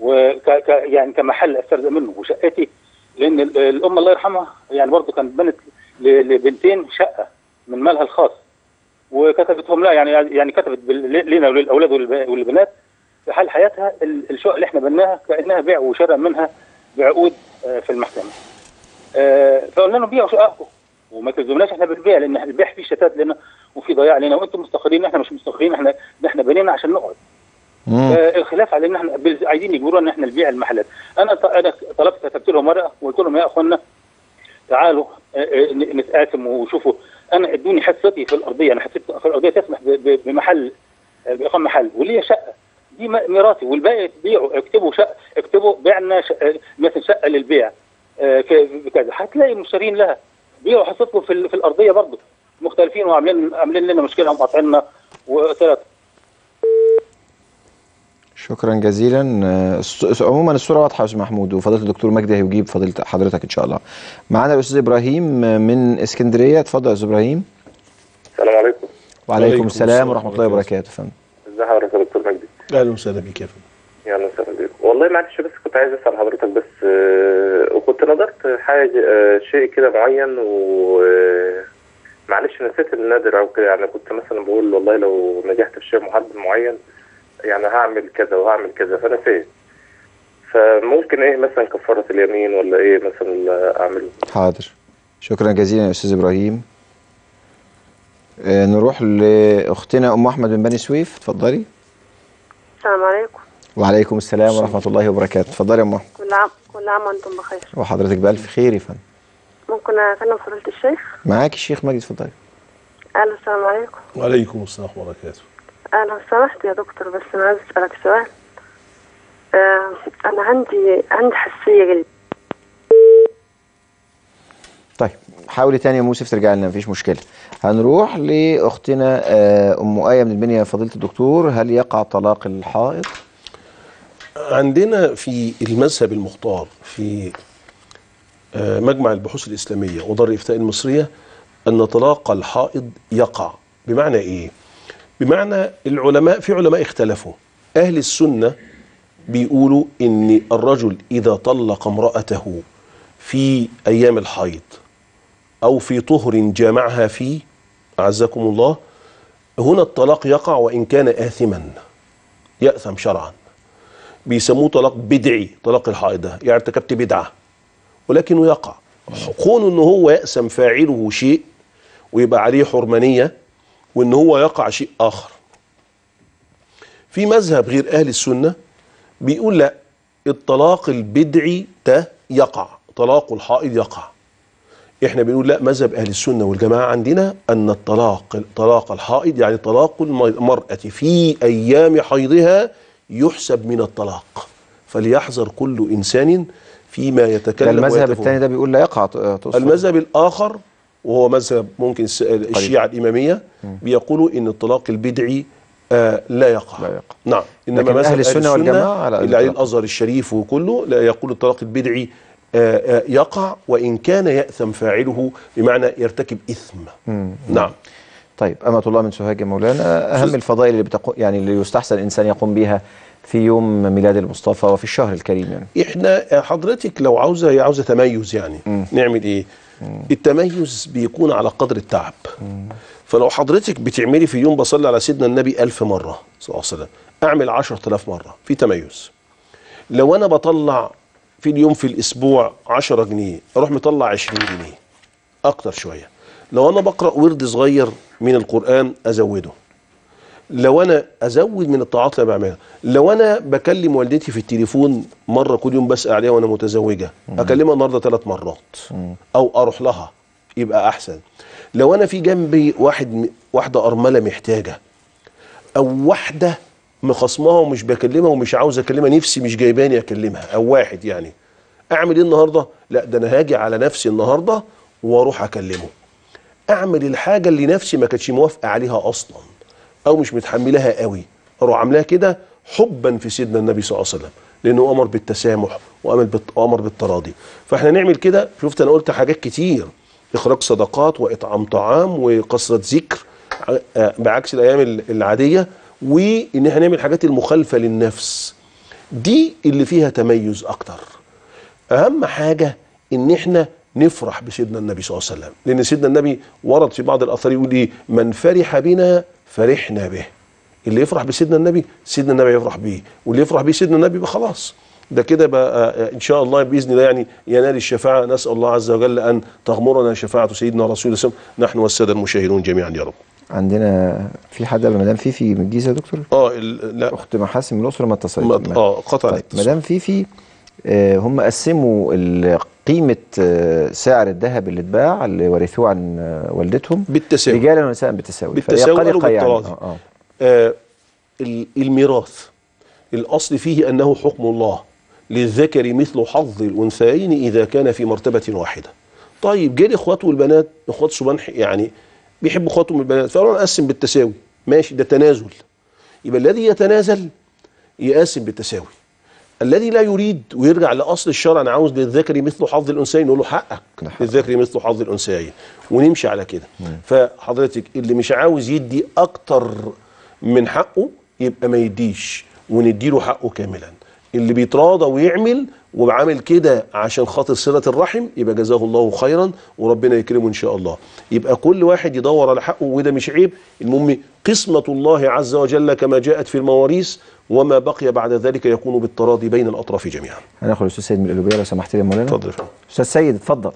وك يعني كمحل استرزق منه وشقتي لأن ال- الام الله يرحمها يعني برضه كانت بنت لبنتين شقة من مالها الخاص وكتبتهم لا يعني يعني كتبت لنا وللاولاد والب- والبنات في حال حياتها ال- الشقق اللي إحنا بناها كأنها بيع وشراء منها بعقود آه، في المحكمة. آه، فقلنا لهم بيعوا شققكم وما تلزمناش إحنا بالبيع لأن البيع فيه شتات لنا وفي ضياع لنا وأنتم مستقرين إحنا مش مستقرين إحنا إحنا بنينا عشان نقعد. آه، الخلاف على إن إحنا عايزين يجبرونا إن إحنا نبيع المحلات. أنا أنا طلبت كتبت لهم ورقه وقلت لهم يا أخوانا تعالوا آه، آه، نتقاسم وشوفوا. أنا إدوني حصتي في الأرضية أنا حصتي في الأرضية تسمح بمحل آه، بإقامة محل وليا شقة. دي ميراثي والباقي بيعوا اكتبوا شقة اكتبوا بعنا مثلا شقة للبيع كذا هتلاقي مشترين لها. بيعوا حصتكم في, في الأرضية برضه. مختلفين وعاملين عاملين لنا مشكلة ومقاطعيننا وثلاث شكرا جزيلا. آه، عموما الصورة واضحة يا أستاذ محمود وفضيلة الدكتور مجدي هيجيب فضيلة حضرتك إن شاء الله. معانا الأستاذ إبراهيم آه، من إسكندرية. اتفضل يا أستاذ إبراهيم. السلام عليكم. وعليكم السلام ورحمة الله وبركاته. وبركاته فندم. ازي حضرتك يا دكتور مجدي؟ أهلا وسهلا بك يا فندم. يا أهلا وسهلا بيك والله معلش بس كنت عايز أسأل حضرتك بس آه، وكنت نظرت حاجة شيء كده معين و معلش نسيت النادر أو كده. يعني كنت مثلا بقول والله لو نجحت في شيء محدد معين يعني هعمل كذا وهعمل كذا فنسيت فممكن إيه مثلا كفارة اليمين ولا إيه مثلا اعمله حاضر. شكرا جزيلا يا أستاذ إبراهيم. آه، نروح لأختنا أم أحمد من بني سويف. اتفضلي السلام عليكم. وعليكم السلام ورحمة الله وبركاته. اتفضلي يا أم أحمد. كل عام كل عام وأنتم بخير. وحضرتك بألف خير يا فندم. ممكن أكلم فضيلة الشيخ؟ معاك الشيخ مجدي اتفضلي أهلا السلام عليكم. وعليكم السلام وبركاته. لو سمحت يا دكتور بس أنا عايز أسألك سؤال. آه أنا عندي عندي حساسية جلد. طيب حاولي تاني يا موسف ترجع لنا مفيش مشكلة. هنروح لأختنا آه، أم إيه من البنية يا فضيلة الدكتور هل يقع طلاق الحائض عندنا في المذهب المختار في آه، مجمع البحوث الإسلامية ودار الإفتاء المصرية أن طلاق الحائض يقع. بمعنى إيه؟ بمعنى العلماء في علماء اختلفوا. أهل السنة بيقولوا إن الرجل إذا طلق امرأته في أيام الحيض أو في طهر جامعها فيه أعزكم الله هنا الطلاق يقع وإن كان آثما يأثم شرعا. بيسموه طلاق بدعي طلاق الحائض يعني ارتكبت بدعة ولكنه يقع. كونه إن هو يأسم فاعله شيء ويبقى عليه حرمانية وإن هو يقع شيء آخر. في مذهب غير أهل السنة بيقول لا الطلاق البدعي ده يقع طلاق الحائض يقع. إحنا بنقول لا مذهب أهل السنة والجماعة عندنا أن الطلاق طلاق الحائض يعني طلاق المرأة في أيام حيضها يحسب من الطلاق. فليحذر كل إنسان فيما يتكلم المذهب. الثاني ده بيقول لا يقع المذهب الآخر وهو مذهب ممكن الشيعة الإمامية بيقولوا إن الطلاق البدعي آه لا يقع. لا يقع. نعم. لكن أهل السنة والجماعة على اللي عليه الطلاق. الأزهر الشريف وكله لا يقول الطلاق البدعي آه آه يقع وإن كان يأثم فاعله بمعنى يرتكب إثم. نعم. طيب أمة الله من سوهاج يا مولانا. أهم الفضائل اللي بتقو... يعني اللي يستحسن الإنسان يقوم بها في يوم ميلاد المصطفى وفي الشهر الكريم يعني. إحنا حضرتك لو عاوزة هي عاوزة تميز يعني. نعمل إيه؟ التميز بيكون على قدر التعب. فلو حضرتك بتعملي في يوم بصلي على سيدنا النبي ألف مرة صلى الله عليه وسلم أعمل عشرة آلاف مرة في تميز. لو أنا بطلع في اليوم في الأسبوع عشرة جنيه أروح مطلع عشرين جنيه أكتر شوية. لو أنا بقرأ ورد صغير من القرآن أزوده. لو أنا أزود من الطاعات اللي بعملها لو أنا بكلم والدتي في التليفون مرة كل يوم بسأل عليها وأنا متزوجة أكلمها النهارده ثلاث مرات أو أروح لها يبقى أحسن. لو أنا في جنبي واحد واحدة أرملة محتاجة أو واحدة مخصمها ومش بكلمها ومش عاوز أكلمها نفسي مش جايباني أكلمها أو واحد يعني أعمل إيه النهارده؟ لا ده أنا هاجي على نفسي النهارده وأروح أكلمه. أعمل الحاجة اللي نفسي ما كانتش موافقة عليها أصلا. أو مش متحملها قوي. أروح عاملاها كده حبا في سيدنا النبي صلى الله عليه وسلم لأنه أمر بالتسامح وأمر بالت- وأمر بالتراضي. فإحنا نعمل كده. شفت أنا قلت حاجات كتير. إخراج صدقات وإطعام طعام وكثره ذكر آه، بعكس الأيام ال- العادية وإن إحنا نعمل حاجات المخالفة للنفس. دي اللي فيها تميز أكتر. أهم حاجة إن إحنا نفرح بسيدنا النبي صلى الله عليه وسلم. لأن سيدنا النبي ورد في بعض الآثار يقول إيه؟ من فرح بنا فرحنا به. اللي يفرح بسيدنا النبي سيدنا النبي يفرح بيه واللي يفرح بيه سيدنا النبي يبقى خلاص. ده كده بقى آه، إن شاء الله بإذن الله يعني ينال الشفاعة. نسأل الله عز وجل أن تغمرنا شفاعة سيدنا رسول الله نحن والسادة المشاهدون جميعا يا رب. عندنا في حد قبل مدام فيفي من الجيزة يا دكتور؟ آه لا. أخت محاسن من الأسرة ما اتصلت. ما- معايا. آه قطع طيب. مدام فيفي آه، هم قسموا ال- قيمة آه، سعر الذهب اللي اتباع اللي ورثوه عن آه، والدتهم بالتساوي. رجالا ونساء بالتساوي. بالتساوي يعني. آه، آه. آه ال- الميراث. الأصل فيه أنه حكم الله. للذكر مثل حظ الأنثيين إذا كان في مرتبة واحدة. طيب جه الإخوات والبنات إخوات صبان يعني بيحبوا إخواتهم البنات فقالوا نقسم بالتساوي. ماشي ده تنازل. يبقى الذي يتنازل يقسم بالتساوي. الذي لا يريد ويرجع لأصل الشرع أنا عاوز للذكر مثل حظ الأنثيين نقول له حقك للذكر مثل حظ الأنثيين. ونمشي على كده. فحضرتك اللي مش عاوز يدي أكتر من حقه يبقى ما يديش ونديله حقه كاملا. اللي بيتراضى ويعمل وعامل كده عشان خاطر صلة الرحم يبقى جزاه الله خيرا وربنا يكرمه إن شاء الله. يبقى كل واحد يدور على حقه وده مش عيب. المهم قسمة الله عز وجل كما جاءت في المواريث وما بقي بعد ذلك يكون بالتراضي بين الأطراف جميعا. هناخد الأستاذ سيد من القلوبية لو سمحت لي يا مولانا. اتفضل يا فندم. أستاذ سيد اتفضل.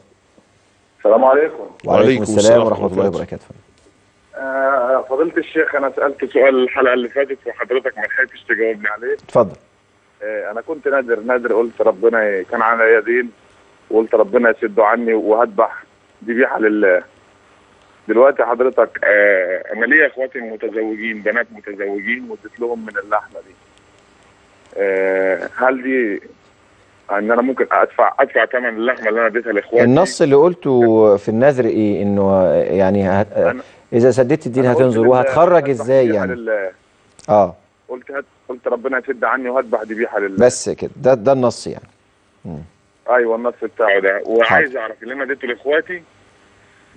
السلام عليكم. وعليكم السلام ورحمة الله. وبركاته. آه فضيلة الشيخ أنا سألت سؤال الحلقة اللي فاتت وحضرتك ما لحقتش تجاوبني عليه. اتفضل. آه أنا كنت نادر نادر قلت ربنا كان على يدين وقلت ربنا يسده عني وهذبح ذبيحة لله دلوقتي حضرتك آه أنا ليا إخواتي متزوجين بنات متزوجين واديت لهم من اللحمة دي. آه هل دي إن أنا ممكن ادفع أدفع ثمن اللحمة اللي أنا اديتها لإخواتي؟ النص اللي قلته في النذر إيه؟ إنه يعني هت... إذا سددت الدين لله وهتخرج إزاي يعني؟ لله. آه. قلت هت... قلت ربنا يسد عني وهذبح ذبيحه لله. بس كده. ده ده النص يعني. أيوه النص بتاعه ده. وعايز أعرف اللي أنا اديته لإخواتي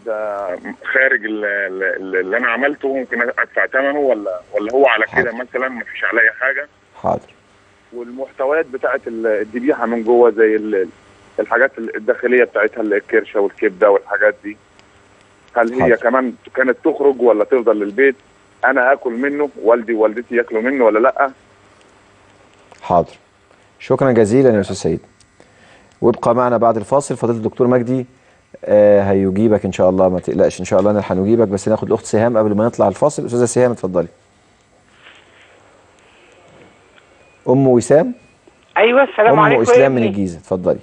ده خارج ال- ال- اللي أنا عملته ممكن أدفع ثمنه ولا ولا هو على كده مثلا ما فيش عليا حاجة؟ حاضر. والمحتويات بتاعت ال- الذبيحه من جوه زي ال- الحاجات الداخلية بتاعتها اللي الكرشة والكبدة والحاجات دي هل هي حاضر. كمان كانت تخرج ولا تفضل للبيت؟ أنا آكل منه والدي ووالدتي ياكلوا منه ولا لأ؟ حاضر. شكرا جزيلا يا أستاذ سيد. وابقى معنا بعد الفاصل. فضيلة الدكتور مجدي آه هيجيبك إن شاء الله. ما تقلقش إن شاء الله أنا اللي هنجيبك بس ناخد الأخت سهام قبل ما نطلع الفاصل. أستاذة سهام اتفضلي. أم وسام؟ أيوه السلام أم عليكم. اسلام يا من. الجيزة اتفضلي.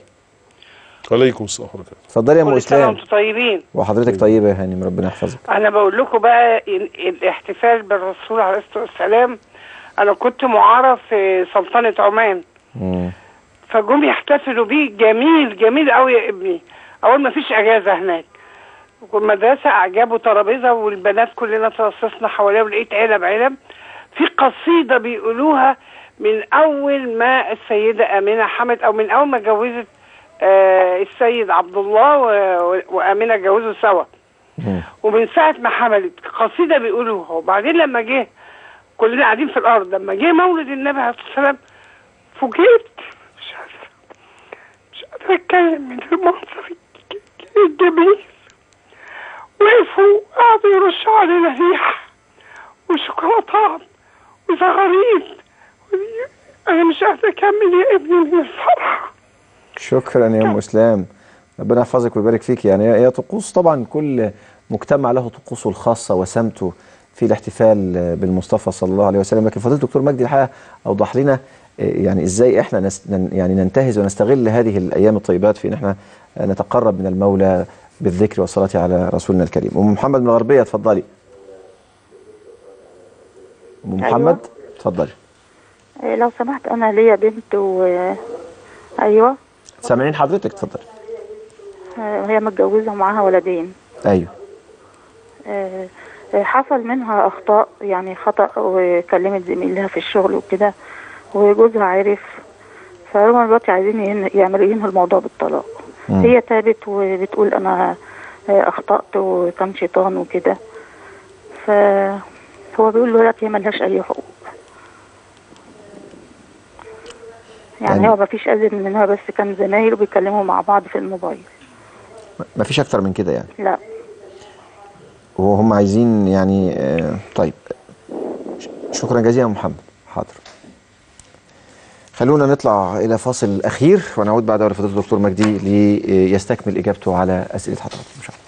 عليكم السلام ورحمة الله. اتفضلي يا أم اسلام وأنتم طيبين. وحضرتك طيبة يا هانم ربنا يحفظك. أنا بقول لكم بقى ال- الاحتفال بالرسول عليه الصلاة والسلام أنا كنت معارة في سلطنة عمان. مم. فجم يحتفلوا بيه. جميل جميل قوي يا ابني. أول ما فيش أجازة هناك. والمدرسة جابوا ترابيزة والبنات كلنا ترصصنا حواليها ولقيت علب علب. في قصيدة بيقولوها من أول ما السيدة أمينة حمد أو من أول ما اتجوزت آه السيد عبد الله و- و- وأمينة اتجوزوا سوا. ومن ساعة ما حملت قصيدة بيقولوها. وبعدين لما جه كلنا قاعدين في الأرض لما جه مولد النبي عليه الصلاة والسلام فوجئت مش عارفة مش قادرة أتكلم من المنظر الجميل. وقفوا قعدوا يرشوا علينا ريح وشوكولاتات وزغاريد أنا مش قادرة أكمل يا ابني من الفرحة. شكرا يا أم إسلام. ربنا يحفظك ويبارك فيك. يعني هي طقوس طبعا كل مجتمع له طقوسه الخاصة وسمته في الاحتفال بالمصطفى صلى الله عليه وسلم. لكن فضيلة الدكتور مجدي الحقيقة أوضح لنا يعني إزاي إحنا نس يعني ننتهز ونستغل هذه الأيام الطيبات في إن إحنا نتقرب من المولى بالذكر والصلاة على رسولنا الكريم. أم محمد من الغربية اتفضلي. أم أيوة. محمد اتفضلي. إيه، لو سمحت أنا ليا بنت و أيوه. سامعين حضرتك اتفضلي آه، هي متجوزة ومعاها ولدين. أيوه. آه، آه، حصل منها أخطاء يعني خطأ وكلمت زميلها في الشغل وكده وجوزها عرف. فهم دلوقتي عايزين ين- يعملوا ينهوا الموضوع بالطلاق. مم. هي تابت وبتقول أنا أخطأت وكان شيطان وكده. فهو بيقول له دلوقتي هي ملهاش أي حقوق. يعني, يعني- هو مفيش أذن منها بس كان زمايل وبيتكلموا مع بعض في الموبايل. ما فيش أكتر من كده يعني؟ لا. وهم عايزين يعني آه، طيب. شكرا جزيلا يا محمد. حاضر. خلونا نطلع إلى فاصل أخير ونعود بعد لفضيله الدكتور مجدي ليستكمل إجابته على أسئلة حضراتكم إن شاء الله.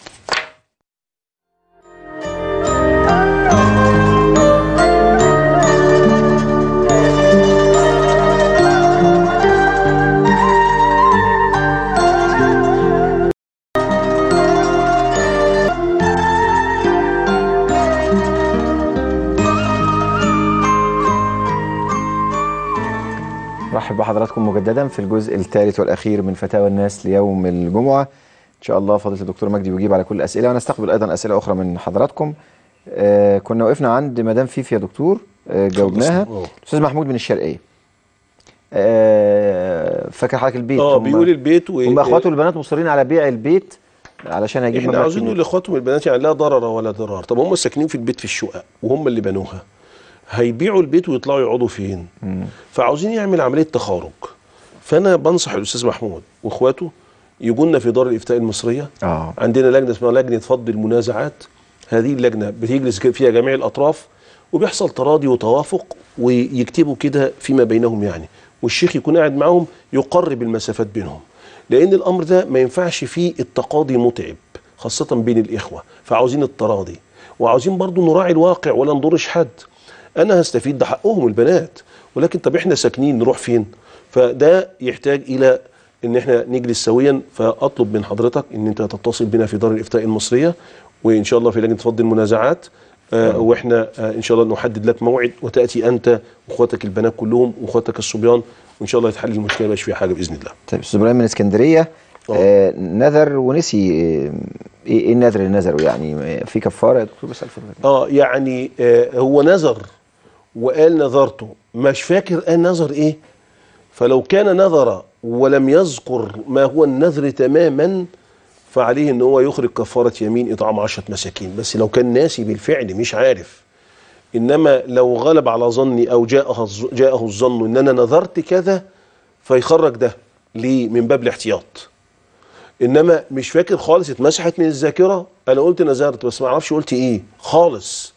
رحب بحضراتكم مجددا في الجزء الثالث والأخير من فتاوى الناس ليوم الجمعة. إن شاء الله فضيلة الدكتور مجدي يجيب على كل الأسئلة ونستقبل أيضا أسئلة أخرى من حضراتكم. آه كنا وقفنا عند مدام فيفي يا دكتور آه جاوبناها. آه. أستاذ محمود من الشرقية. آه فاكر حضرتك البيت؟ آه بيقول البيت و هم أخواته البنات مصرين على بيع البيت علشان هيجيب إحنا مبلغ عاوزين. نقول لأخواتهم البنات يعني لا ضرر ولا ضرار. طب هم ساكنين في البيت في الشقق وهم اللي بنوها. هيبيعوا البيت ويطلعوا يقعدوا فين؟ فعاوزين يعمل عملية تخارج. فأنا بنصح الأستاذ محمود وإخواته يجوا لنا في دار الإفتاء المصرية. آه. عندنا لجنة اسمها لجنة فض المنازعات. هذه اللجنة بتجلس فيها جميع الأطراف وبيحصل تراضي وتوافق ويكتبوا كده فيما بينهم يعني. والشيخ يكون قاعد معاهم يقرب المسافات بينهم. لأن الأمر ده ما ينفعش فيه التقاضي متعب خاصة بين الإخوة. فعاوزين التراضي. وعاوزين برضو نراعي الواقع ولا نضرش حد. أنا هستفيد ده حقهم البنات. ولكن طب إحنا ساكنين نروح فين؟ فده يحتاج إلى إن إحنا نجلس سويا. فأطلب من حضرتك إن أنت تتصل بنا في دار الإفتاء المصرية وإن شاء الله في لجنة فض المنازعات. آه وإحنا آه إن شاء الله نحدد لك موعد وتأتي أنت وأخواتك البنات كلهم وأخواتك الصبيان وإن شاء الله يتحل المشكلة ما يبقاش فيها حاجة بإذن الله. طيب أستاذ إبراهيم من اسكندرية. آه. نذر ونسي آه، إيه إيه النذر اللي نذره يعني؟ آه، في كفارة؟ يا دكتور بس الفكرة آه يعني آه هو نذر وقال نذرته مش فاكر قال نذر إيه؟ فلو كان نذر ولم يذكر ما هو النذر تماما فعليه إن هو يخرج كفارة يمين إطعام عشرة مساكين. بس لو كان ناسي بالفعل مش عارف. إنما لو غلب على ظني أو جاءه جاءه الظن إن أنا نذرت كذا فيخرج ده ليه من باب الاحتياط. إنما مش فاكر خالص اتمسحت من الذاكرة. أنا قلت نذرت بس ما أعرفش قلت إيه. خالص.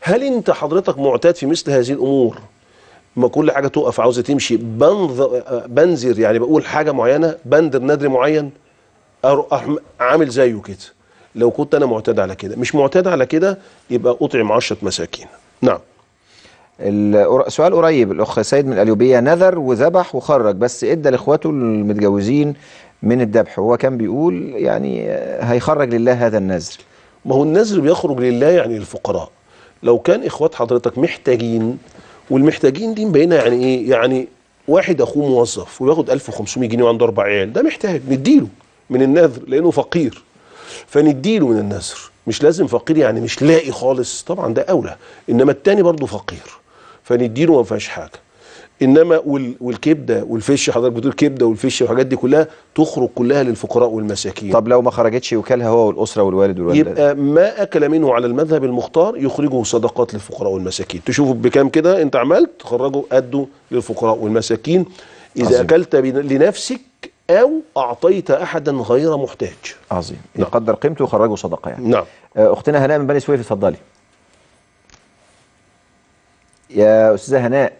هل انت حضرتك معتاد في مثل هذه الأمور؟ ما كل حاجة تقف عاوزة تمشي. بنذر يعني بقول حاجة معينة بندر نذر معين عامل زيه كده. لو كنت أنا معتاد على كده. مش معتاد على كده يبقى أطعم عشرة مساكين. نعم. سؤال قريب. الأخ سيد من القليوبيه نذر وذبح وخرج بس إدى لإخواته المتجوزين من الذبح. هو كان بيقول يعني آه، هيخرج لله هذا النذر. ما هو النذر بيخرج لله يعني للفقراء. لو كان إخوات حضرتك محتاجين والمحتاجين دي مبينة يعني إيه؟ يعني واحد أخوه موظف وياخد 1500 جنيه وعنده أربع عيال ده محتاج نديله من النذر لأنه فقير. فنديله من النذر مش لازم فقير يعني مش لاقي خالص طبعا ده أولى إنما التاني برضه فقير. فنديله ما فيهاش حاجة. إنما وال- والكبدة والفش حضرتك بتقول كبدة والفش والحاجات دي كلها تخرج كلها للفقراء والمساكين. طب لو ما خرجتش وكلها هو والأسرة والوالد والوالدة؟ يبقى ما أكل منه على المذهب المختار يخرجه صدقات للفقراء والمساكين. تشوفوا بكام كده؟ أنت عملت تخرجه قده للفقراء والمساكين. إذا عظيم. أكلت لنفسك أو أعطيت أحدا غير محتاج. عظيم. يقدر قيمته ويخرجه صدقة يعني. نعم. آه، أختنا هناء من بني سويف اتفضلي. يا أستاذة هناء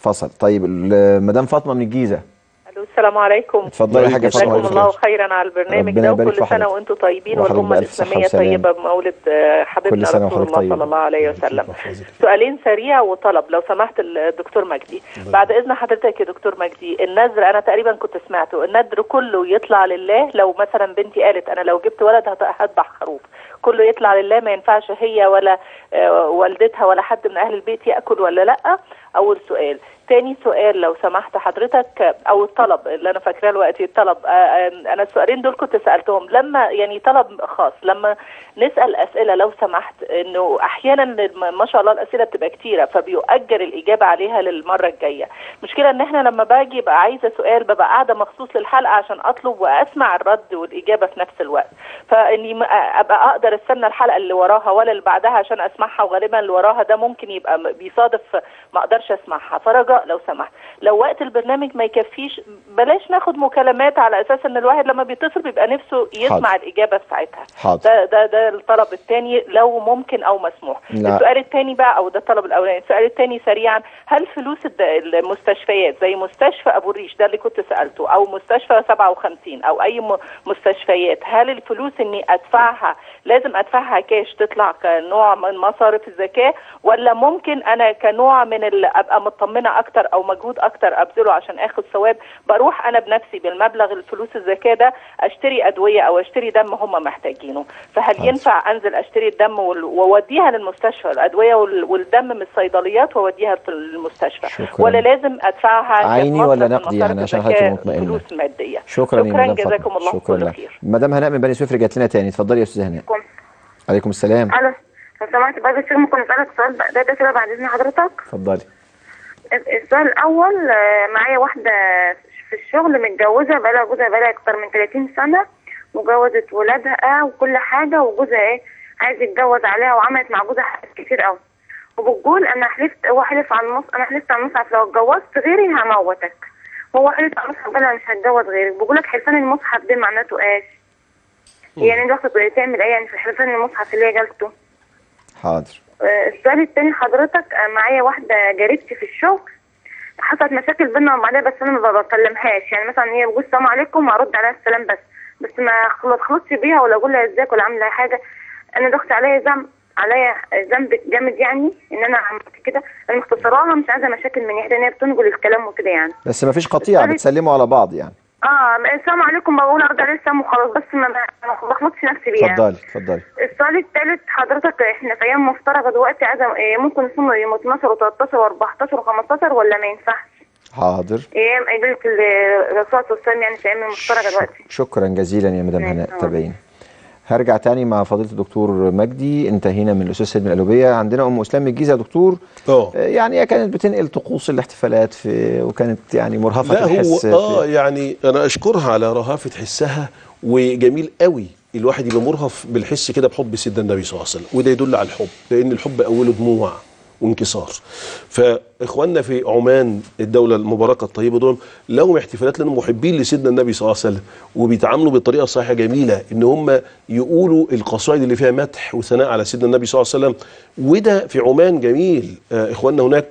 فصل طيب مدام فاطمة من الجيزة. ألو السلام عليكم. اتفضلي يا حاجة فاطمة جزاكم الله خيرا على البرنامج ده وكل سنة. وأنتم طيبين والأمة الاسلاميه. طيبة بمولد آه، حبيبنا رسول الله طيبة. صلى الله عليه وسلم. سؤالين سريع وطلب لو سمحت الدكتور مجدي. بعد إذن حضرتك يا دكتور مجدي النذر أنا تقريبا كنت سمعته النذر كله يطلع لله لو مثلا بنتي قالت أنا لو جبت ولد هذبح خروف. كله يطلع لله ما ينفعش هي ولا آه، والدتها ولا حد من أهل البيت يأكل ولا لأ؟ أول سؤال. تاني سؤال لو سمحت حضرتك أو الطلب اللي أنا فاكراه دلوقتي الطلب آه، آه، أنا السؤالين دول كنت سألتهم. لما يعني طلب خاص لما نسأل أسئلة لو سمحت إنه أحيانا ما شاء الله الأسئلة بتبقى كتيرة فبيؤجل الإجابة عليها للمرة الجاية. المشكلة إن إحنا لما باجي يبقى عايزة سؤال ببقى قاعدة مخصوص للحلقة عشان أطلب وأسمع الرد والإجابة في نفس الوقت. فإني أبقى أقدر أستنى الحلقة اللي وراها ولا اللي بعدها عشان أسمعها وغالبا اللي وراها ده ممكن يبقى بيصادف ما أقدرش أسمعها. فرجاء لو سمحت لو وقت البرنامج ما يكفيش بلاش ناخد مكالمات على أساس إن الواحد لما بيتصل بيبقى نفسه يسمع حاضر. الإجابة في ساعتها حاضر. ده ده ده الطلب الثاني لو ممكن أو مسموح لا. السؤال الثاني بقى أو ده الطلب الأولاني السؤال الثاني سريعا هل فلوس المستشفيات زي مستشفى أبو الريش ده اللي كنت سألته أو مستشفى 57 أو أي مستشفيات هل الفلوس إني أدفعها لازم أدفعها كاش تطلع كنوع من مصارف الزكاة ولا ممكن أنا كنوع من أبقى مطمنة أكتر أو مجهود أكتر أبذله عشان آخد ثواب بروح أنا بنفسي بالمبلغ الفلوس الزكاة ده أشتري أدوية أو أشتري دم هم محتاجينه. فهل ينفع أنزل أشتري الدم وأوديها للمستشفى؟ الأدوية وال- والدم من الصيدليات وأوديها في المستشفى. شكراً. ولا لازم أدفعها عيني ولا نقدي؟ يعني عشان حضرتك مطمئنه فلوس مادية. شكرا شكرا جزاكم الله شكرا كل خير مدام هناء من بني سويف رجعت لنا تاني. اتفضلي يا استاذه هناء. عليكم السلام. ألو. لو سمحت بعد الشيخ ممكن اسالك سؤال ده, ده كده بعد إذن حضرتك؟ اتفضلي. السؤال الأول آه، معايا واحدة في الشغل متجوزة بقالها جوزها بقالها أكتر من 30 سنة وجوزت ولادها وكل حاجة وجوزها إيه عايز يتجوز عليها وعملت مع جوزها حاجات كتير قوي وبتقول أنا حلفت هو حلف على النص أنا حلفت على المصحف لو اتجوزت غيري هموتك. هو حلف على المصحف قال أنا مش هتجوز غيرك. بقول لك حلفان المصحف ده معناته إيش؟ يعني أنت تعمل إيه يعني في حلفان المصحف اللي هي جالته؟ حاضر. السؤال التاني حضرتك آه، معايا واحدة جارتي في الشغل. حصلت مشاكل بينا وبعدها بس أنا ما بكلمهاش. يعني مثلا هي بتقول السلام عليكم وأرد عليها السلام بس. بس ما خلص خلصتش بيها ولا أقول لها إزيك ولا عاملة حاجة. أنا ضغط عليا ذنب عليا ذنب جامد يعني إن أنا عملت كده. أنا مختصراها مش عايزة مشاكل من ناحية ان هي بتنقل الكلام وكده يعني. بس ما فيش قطيعة بتسلموا على بعض يعني. آه السلام عليكم بقول ارد عليها السلام وخلاص بس ما بخلطش نفسي بيها. اتفضلي اتفضلي. السؤال الثالث حضرتك إحنا في أيام مفترجه دلوقتي عايزه إيه، ممكن نصوم يوم 12 و13 و14 و15 ولا ما ينفعش؟ حاضر. أيام اجازه الرسول صلى الله عليه وسلم يعني في أيام المفترجه دلوقتي. شكرا جزيلا يا مدام هناء تابعين هرجع تاني مع فضيلة الدكتور مجدي انتهينا من الأستاذ سيد من القلوبيه عندنا أم أسلام الجيزة يا دكتور آه يعني هي كانت بتنقل طقوس الاحتفالات في وكانت يعني مرهفة لا هو الحس آه في يعني أنا أشكرها على رهافة حسها وجميل قوي الواحد يبقى مرهف بالحس كده بحب سيدنا النبي صلى الله عليه وسلم وده يدل على الحب لأن الحب أوله دموع. وانكسار. فإخواننا في عمان الدولة المباركة الطيبة دول لهم احتفالات لأنهم محبين لسيدنا النبي صلى الله عليه وسلم وبيتعاملوا بطريقة صحيحة جميلة إن هم يقولوا القصائد اللي فيها مدح وثناء على سيدنا النبي صلى الله عليه وسلم. وده في عمان جميل آه، إخواننا هناك.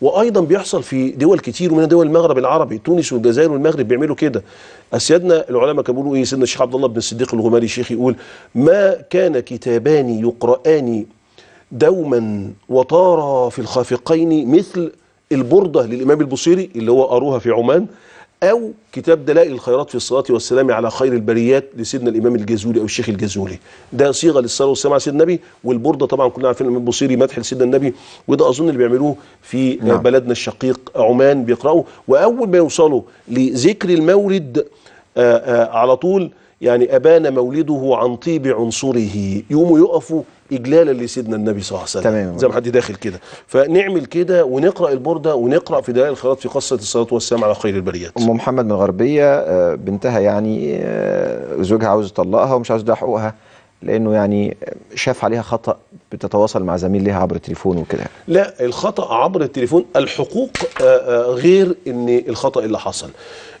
وأيضا بيحصل في دول كتير ومنها دول المغرب العربي تونس والجزائر والمغرب بيعملوا كده. أسيادنا العلماء كانوا بيقولوا إيه سيدنا الشيخ عبد الله بن الصديق الغماري الشيخ يقول ما كان كتابان يقرآن دوما وطارا في الخافقين مثل البردة للإمام البصيري اللي هو قروها في عمان أو كتاب دلائل الخيرات في الصلاة والسلام على خير البريات لسيدنا الإمام الجزولي أو الشيخ الجزولي ده صيغة للصلاة والسلام على سيدنا النبي والبردة طبعا كلنا عارفين الإمام البصيري مدح لسيدنا النبي وده أظن اللي بيعملوه في نعم. بلدنا الشقيق عمان بيقرأوا وأول ما يوصلوا لذكر المولد آه، آه، على طول يعني أبان مولده عن طيب عنصره. يقوموا يقفوا إجلالا لسيدنا النبي صلى الله عليه وسلم. تمام. زي ما حد داخل كده. فنعمل كده ونقرأ البردة ونقرأ في دلائل الخيرات في قصة الصلاة والسلام على خير البريات. أم محمد من الغربيه آه، بنتها يعني آه، زوجها عاوز يطلقها ومش عاوز يديها حقوقها لأنه يعني شاف عليها خطأ بتتواصل مع زميل ليها عبر التليفون وكده. لا الخطأ عبر التليفون الحقوق آه، غير إن الخطأ اللي حصل.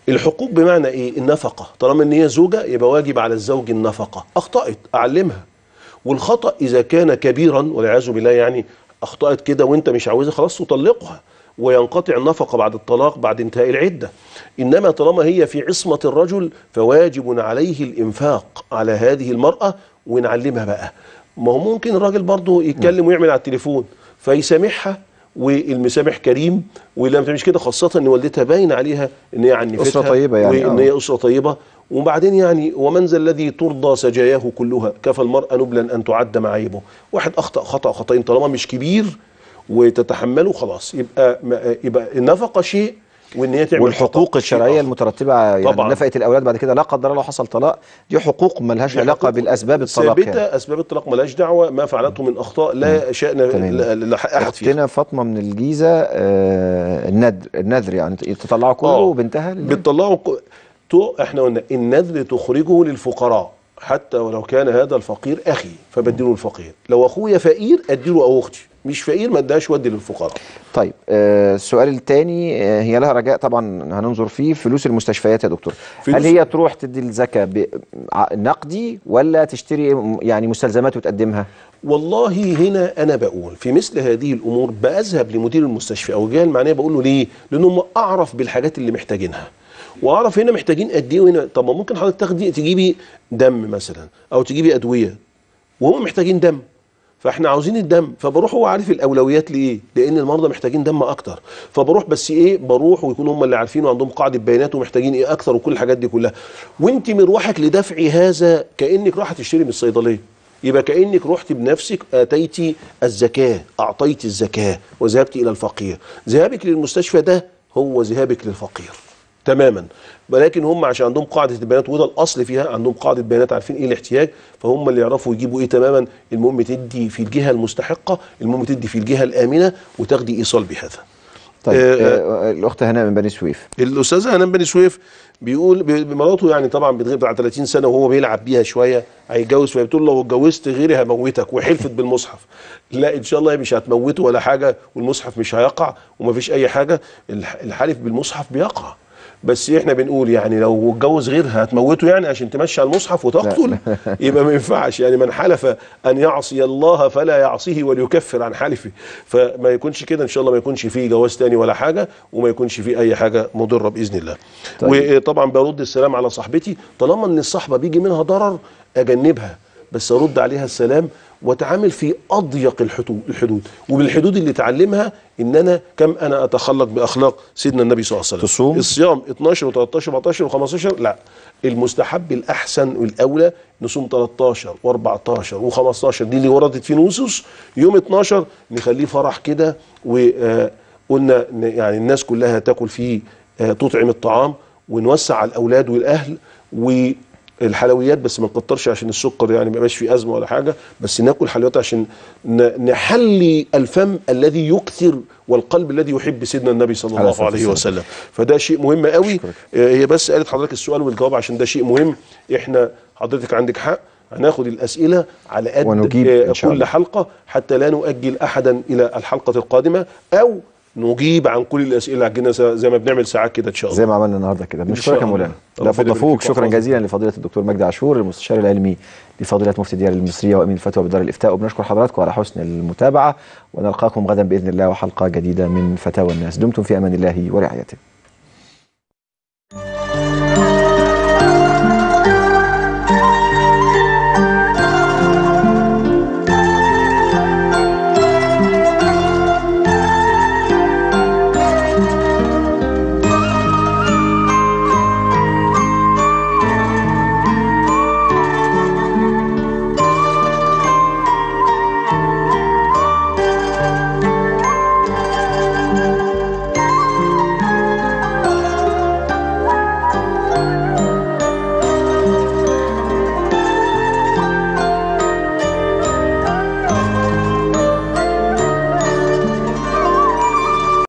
الحقوق بمعنى إيه؟ النفقة. طالما إن هي زوجة يبقى واجب على الزوج النفقة. أخطأت أعلمها. والخطأ إذا كان كبيرا والعياذ بالله يعني أخطأت كده وأنت مش عاوزها خلاص تطلقها وينقطع النفقة بعد الطلاق بعد انتهاء العدة. إنما طالما هي في عصمة الرجل فواجب عليه الإنفاق على هذه المرأة ونعلمها بقى. ما هو ممكن الراجل برضه يتكلم ويعمل على التليفون فيسامحها والمسامح كريم واللي ما بتعملش كده خاصة إن والدتها باين عليها إن هي عنفتها أسرة طيبة يعني، وإن آه. هي أسرة طيبة. وبعدين يعني ومن ذا الذي ترضى سجاياه كلها؟ كفى المرء نبلا أن تعد معايبه. واحد أخطأ خطأ خطأين طالما مش كبير وتتحمله خلاص. يبقى يبقى النفقة شيء وإن هي تعمل والحقوق الشرعية. المترتبة يعني طبعاً. نفقه الأولاد بعد كده لا قدر الله حصل طلاق دي حقوق ملهاش علاقة بالأسباب الطلاق ثابتة يعني. أسباب الطلاق ملهاش دعوة ما فعلته من أخطاء لا شأن تمام. لا- لا أحد فيها اختنا فاطمة من الجيزة آه الندر النذر يعني تطلعوا كله آه. وبنتها؟ بتطلعوا تو إحنا قلنا النذر تخرجه للفقراء حتى ولو كان هذا الفقير أخي فبدله الفقير لو أخويا فقير أديله أو أختي مش فقير ما اداش ودي للفقراء. طيب آه السؤال الثاني آه هي لها رجاء طبعا هننظر فيه. فلوس المستشفيات يا دكتور فلوس- هل هي تروح تدي الزكاة نقدي ولا تشتري يعني مستلزمات وتقدمها؟ والله هنا أنا بقول في مثل هذه الأمور بذهب لمدير المستشفى أو الجهة المعنية بقول له ليه؟ لانهم أعرف بالحاجات اللي محتاجينها. وأعرف هنا محتاجين قد إيه وهنا. طب ما ممكن حضرتك تاخدي تجيبي دم مثلا أو تجيبي أدوية وهم محتاجين دم. فاحنا عاوزين الدم فبروح هو عارف الأولويات لإيه؟ لأن المرضى محتاجين دم أكتر. فبروح بس إيه؟ بروح ويكونوا هم اللي عارفين وعندهم قاعدة بيانات ومحتاجين إيه أكتر وكل الحاجات دي كلها. وأنت مروحك لدفع هذا كأنك رايحه تشتري من الصيدلية. يبقى كأنك رحت بنفسك اتيتي الزكاة أعطيت الزكاة وذهبت إلى الفقير. ذهابك للمستشفى ده هو ذهابك للفقير. تماما. ولكن هم عشان عندهم قاعدة البيانات وده الأصل فيها عندهم قاعدة بيانات عارفين إيه الاحتياج فهم اللي يعرفوا يجيبوا إيه تماما. المهم تدي في الجهة المستحقة المهم تدي في الجهة الآمنة وتاخدي ايصال بهذا. طيب آه، آه الأخت هناء من بني سويف. الأستاذة هناء من بني سويف بيقول مراته يعني طبعا بتغيب على 30 سنة وهو بيلعب بيها شوية هيتجوز شوية بتقول له لو اتجوزت غيري هموتك وحلفت بالمصحف. لا إن شاء الله مش هتموته ولا حاجة والمصحف مش هيقع ومفيش أي حاجة. الح- الحلف بالمصحف بيقع. بس إحنا بنقول يعني لو اتجوز غيرها هتموته يعني عشان تمشي على المصحف وتقتل؟ [laughs] يبقى ما ينفعش. يعني من حلف أن يعصي الله فلا يعصيه وليكفر عن حلفه. فما يكونش كده إن شاء الله ما يكونش فيه جواز تاني ولا حاجة وما يكونش فيه أي حاجة مضرة بإذن الله. طيب. وطبعا برد السلام على صاحبتي. طالما إن الصحبه بيجي منها ضرر أجنبها. بس أرد عليها السلام واتعامل في أضيق الحدود الحدود. وبالحدود اللي اتعلمها ان أنا كم أنا أتخلق بأخلاق سيدنا النبي صلى الله عليه وسلم. تصوم؟ الصيام 12 و13 و14 و15 لا. المستحب الأحسن والأولى نصوم 13 و14 و15 دي اللي وردت في نصوص. يوم 12 نخليه فرح كده وقلنا يعني الناس كلها تاكل فيه آه، تطعم الطعام ونوسع على الأولاد والأهل الحلويات بس ما نكترش عشان السكر يعني ما يبقاش في أزمة ولا حاجة بس ناكل حلويات عشان نحلي الفم الذي يكثر والقلب الذي يحب سيدنا النبي صلى عليه الله عليه والسلام. وسلم. فده شيء مهم قوي. آه، هي بس قالت حضرتك السؤال والجواب عشان ده شيء مهم. إحنا حضرتك عندك حق. هناخد الأسئلة على قد آه، كل. حلقة حتى لا نؤجل احدا إلى الحلقة القادمة أو نجيب عن كل الأسئلة اللي عندنا زي ما بنعمل ساعات كده إن شاء الله. زي ما عملنا النهارده كده. بنشكرك يا. مولانا. فوق فيك. شكرا. جزيلا لفضيلة الدكتور مجدي عاشور المستشار العلمي لفضيلة مفتي ديار المصرية وأمين الفتوى بدار الإفتاء. وبنشكر حضراتكم على حسن المتابعة ونلقاكم غدا بإذن الله وحلقة جديدة من فتاوى الناس. دمتم في أمان الله ورعايته.